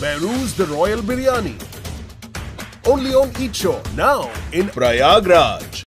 Beru's The Royal Biryani. Only on Eat Show now in Prayagraj.